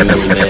en la